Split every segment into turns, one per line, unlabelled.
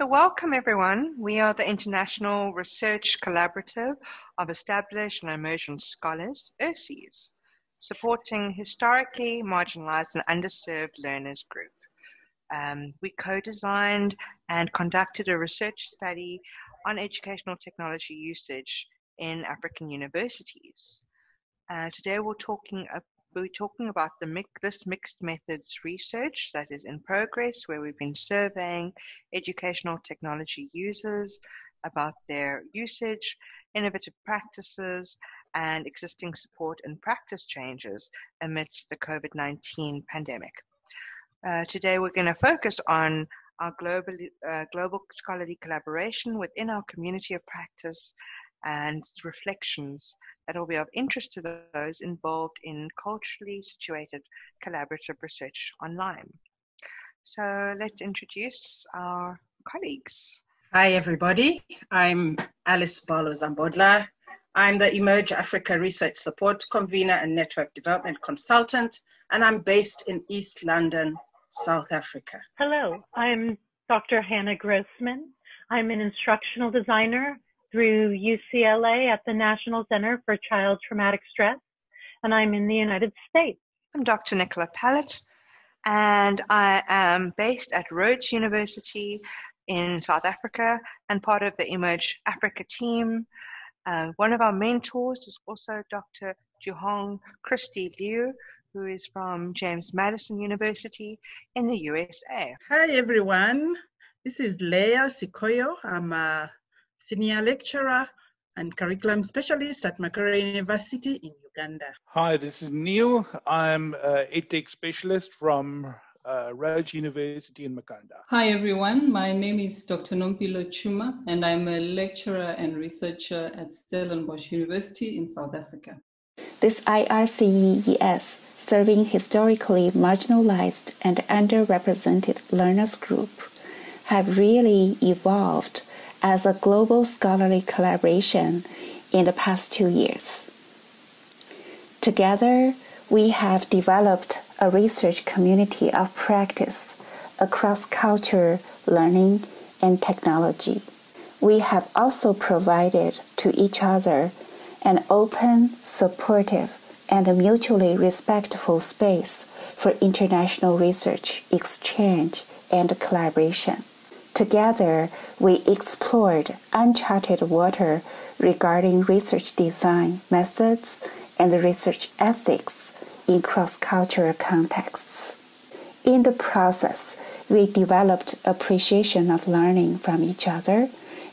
So, welcome everyone. We are the International Research Collaborative of Established and Emerging Scholars, IRCEES, supporting historically marginalized and underserved learners group. Um, we co-designed and conducted a research study on educational technology usage in African universities. Uh, today we're talking we're talking about the mix, this mixed methods research that is in progress, where we've been surveying educational technology users about their usage, innovative practices, and existing support and practice changes amidst the COVID 19 pandemic. Uh, today, we're going to focus on our global, uh, global scholarly collaboration within our community of practice and reflections that will be of interest to those involved in culturally situated collaborative research online. So let's introduce our colleagues.
Hi, everybody. I'm Alice Barlow Zambodla. I'm the Emerge Africa Research Support Convener and Network Development Consultant, and I'm based in East London, South Africa.
Hello, I'm Dr. Hannah Grossman. I'm an instructional designer through UCLA at the National Center for Child Traumatic Stress, and I'm in the United States.
I'm Dr. Nicola Pallitt, and I am based at Rhodes University in South Africa and part of the Emerge Africa team. Uh, one of our mentors is also Dr. Juhong Christy Liu, who is from James Madison University in the USA.
Hi, everyone. This is Leah Sikoyo. I'm a senior lecturer and curriculum specialist at Makerere University in Uganda.
Hi, this is Neil. I'm an EdTech specialist from uh, Rhodes University in Makhanda.
Hi, everyone. My name is Dr. Nompilo Chuma, and I'm a lecturer and researcher at Stellenbosch University in South Africa.
This IRCEES, serving historically marginalized and underrepresented learners group, have really evolved as a global scholarly collaboration in the past two years. Together, we have developed a research community of practice across culture, learning, and technology. We have also provided to each other an open, supportive, and mutually respectful space for international research, exchange, and collaboration. Together, we explored uncharted water regarding research design methods and research ethics in cross cultural contexts. In the process, we developed appreciation of learning from each other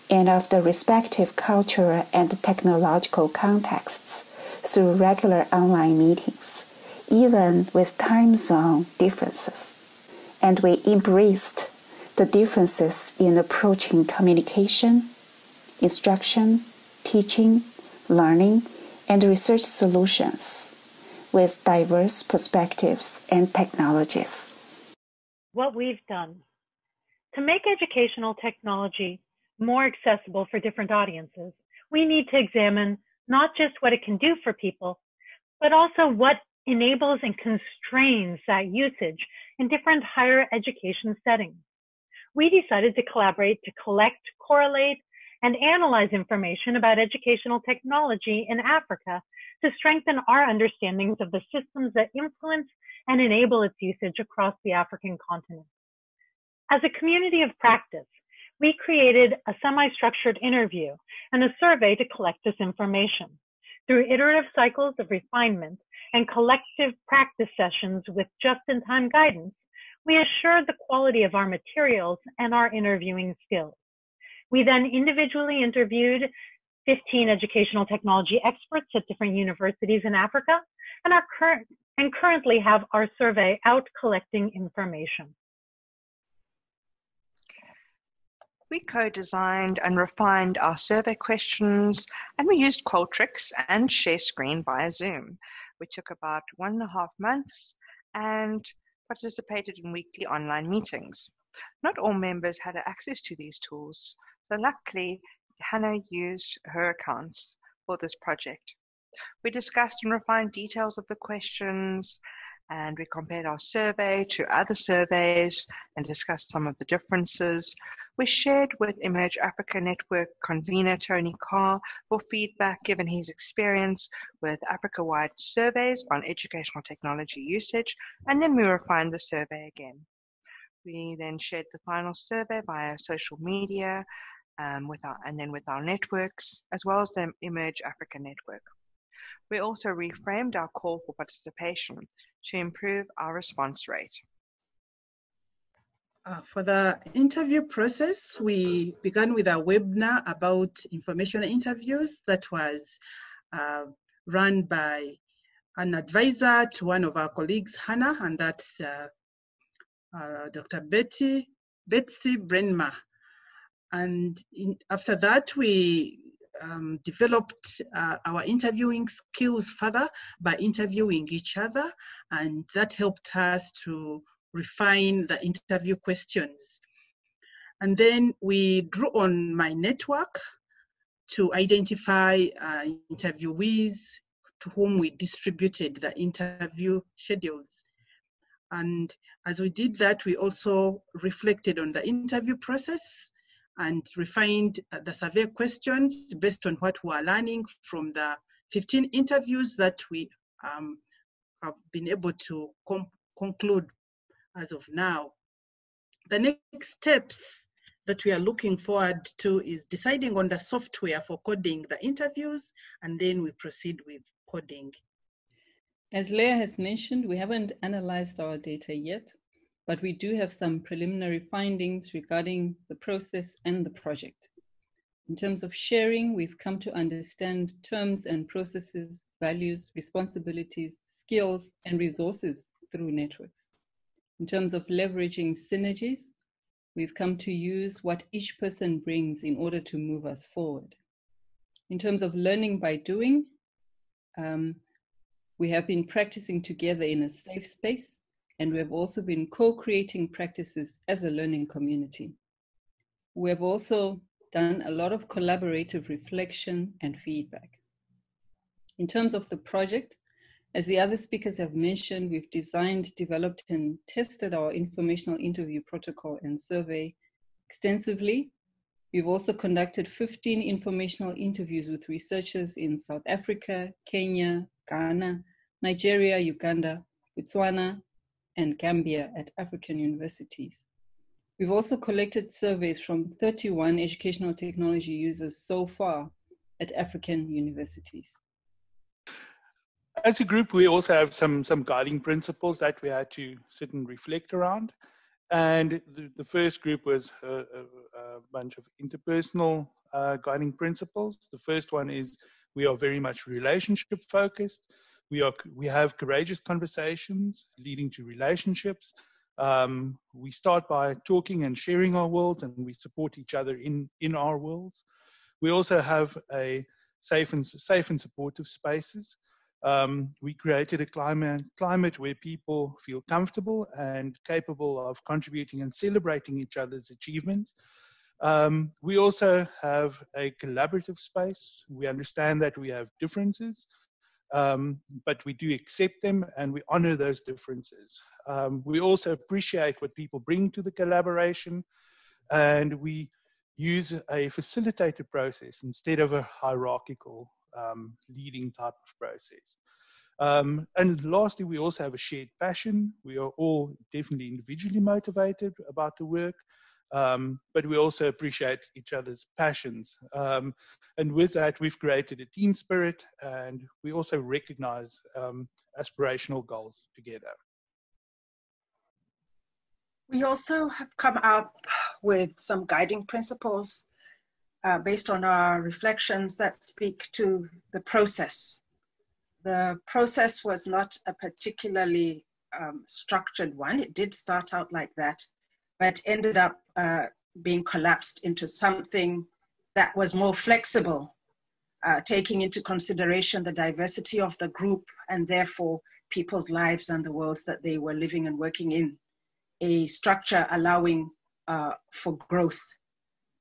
and of the respective cultural and technological contexts through regular online meetings, even with time zone differences. And we embraced the differences in approaching communication, instruction, teaching, learning, and research solutions with diverse perspectives and technologies.
What we've done to make educational technology more accessible for different audiences, we need to examine not just what it can do for people, but also what enables and constrains that usage in different higher education settings we decided to collaborate to collect, correlate, and analyze information about educational technology in Africa to strengthen our understandings of the systems that influence and enable its usage across the African continent. As a community of practice, we created a semi-structured interview and a survey to collect this information. Through iterative cycles of refinement and collective practice sessions with just-in-time guidance, we assured the quality of our materials and our interviewing skills. We then individually interviewed 15 educational technology experts at different universities in Africa and, are and currently have our survey out collecting information.
We co-designed and refined our survey questions and we used Qualtrics and share screen via Zoom. We took about one and a half months and participated in weekly online meetings. Not all members had access to these tools, so luckily Hannah used her accounts for this project. We discussed and refined details of the questions and we compared our survey to other surveys and discussed some of the differences. We shared with Emerge Africa Network convener Tony Carr for feedback given his experience with Africa-wide surveys on educational technology usage, and then we refined the survey again. We then shared the final survey via social media um, with our, and then with our networks, as well as the Emerge Africa Network. We also reframed our call for participation to improve our response rate.
Uh, for the interview process, we began with a webinar about information interviews that was uh, run by an advisor to one of our colleagues, Hannah, and that's uh, uh Dr. Betty, Betsy Brenma. And in, after that, we um, developed uh, our interviewing skills further by interviewing each other, and that helped us to refine the interview questions. And then we drew on my network to identify uh, interviewees to whom we distributed the interview schedules. And as we did that, we also reflected on the interview process and refined uh, the survey questions based on what we are learning from the 15 interviews that we um, have been able to conclude as of now. The next steps that we are looking forward to is deciding on the software for coding the interviews, and then we proceed with coding.
As Leah has mentioned, we haven't analyzed our data yet, but we do have some preliminary findings regarding the process and the project. In terms of sharing, we've come to understand terms and processes, values, responsibilities, skills, and resources through networks. In terms of leveraging synergies, we've come to use what each person brings in order to move us forward. In terms of learning by doing, um, we have been practicing together in a safe space and we have also been co-creating practices as a learning community. We have also done a lot of collaborative reflection and feedback. In terms of the project, as the other speakers have mentioned, we've designed, developed, and tested our informational interview protocol and survey extensively. We've also conducted 15 informational interviews with researchers in South Africa, Kenya, Ghana, Nigeria, Uganda, Botswana, and Gambia at African universities. We've also collected surveys from 31 educational technology users so far at African universities.
As a group, we also have some, some guiding principles that we had to sit and reflect around. And the, the first group was a, a, a bunch of interpersonal uh, guiding principles. The first one is we are very much relationship focused. We are we have courageous conversations leading to relationships. Um, we start by talking and sharing our worlds, and we support each other in in our worlds. We also have a safe and safe and supportive spaces. Um, we created a climate climate where people feel comfortable and capable of contributing and celebrating each other's achievements. Um, we also have a collaborative space. We understand that we have differences, um, but we do accept them and we honor those differences. Um, we also appreciate what people bring to the collaboration and we use a facilitated process instead of a hierarchical um, leading type of process. Um, and lastly, we also have a shared passion. We are all definitely individually motivated about the work, um, but we also appreciate each other's passions. Um, and with that, we've created a team spirit and we also recognize um, aspirational goals together.
We also have come up with some guiding principles uh, based on our reflections that speak to the process. The process was not a particularly um, structured one. It did start out like that, but ended up uh, being collapsed into something that was more flexible, uh, taking into consideration the diversity of the group and therefore people's lives and the worlds that they were living and working in. A structure allowing uh, for growth.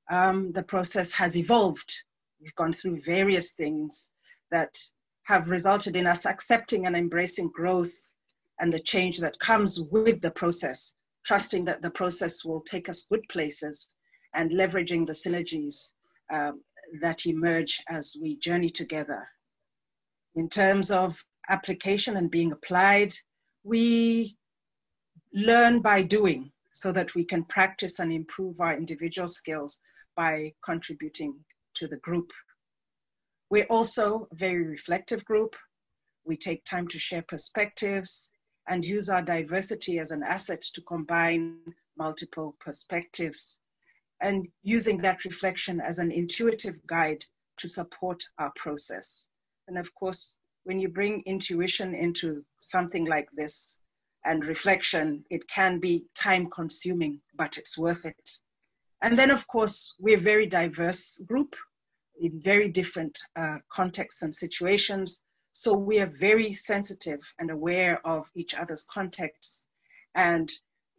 Um, the process has evolved. We've gone through various things that have resulted in us accepting and embracing growth and the change that comes with the process, trusting that the process will take us good places and leveraging the synergies um, that emerge as we journey together. In terms of application and being applied, we learn by doing so that we can practice and improve our individual skills by contributing to the group. We're also a very reflective group. We take time to share perspectives and use our diversity as an asset to combine multiple perspectives and using that reflection as an intuitive guide to support our process. And of course, when you bring intuition into something like this and reflection, it can be time consuming, but it's worth it. And then, of course, we're a very diverse group in very different uh, contexts and situations. So we are very sensitive and aware of each other's contexts and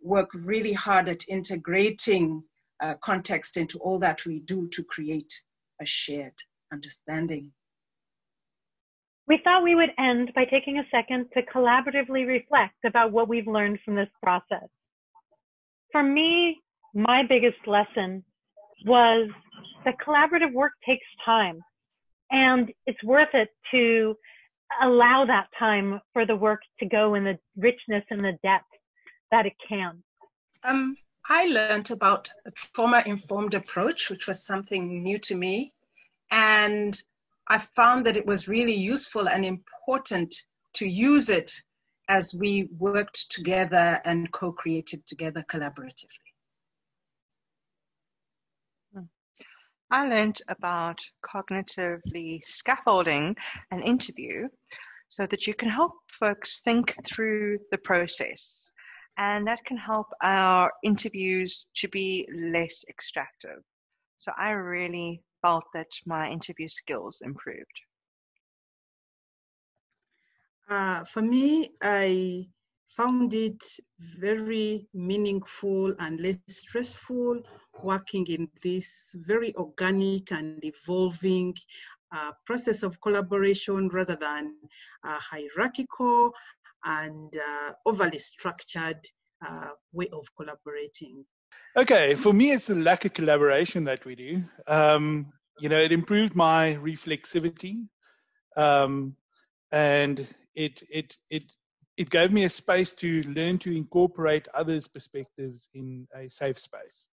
work really hard at integrating uh, context into all that we do to create a shared understanding.
We thought we would end by taking a second to collaboratively reflect about what we've learned from this process. For me, my biggest lesson was that collaborative work takes time and it's worth it to allow that time for the work to go in the richness and the depth that it can.
Um, I learned about a trauma informed approach, which was something new to me. And I found that it was really useful and important to use it as we worked together and co created together collaboratively.
I learned about cognitively scaffolding an interview so that you can help folks think through the process. And that can help our interviews to be less extractive. So I really felt that my interview skills improved?
Uh, for me, I found it very meaningful and less stressful working in this very organic and evolving uh, process of collaboration rather than uh, hierarchical and uh, overly structured uh, way of collaborating.
Okay, for me, it's the lack of collaboration that we do. Um, you know, it improved my reflexivity, um, and it it it it gave me a space to learn to incorporate others' perspectives in a safe space.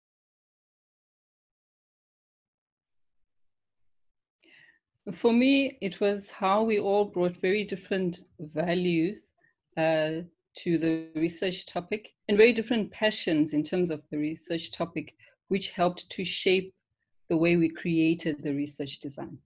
For me, it was how we all brought very different values uh, to the research topic and very different passions in terms of the research topic, which helped to shape the way we created the research design.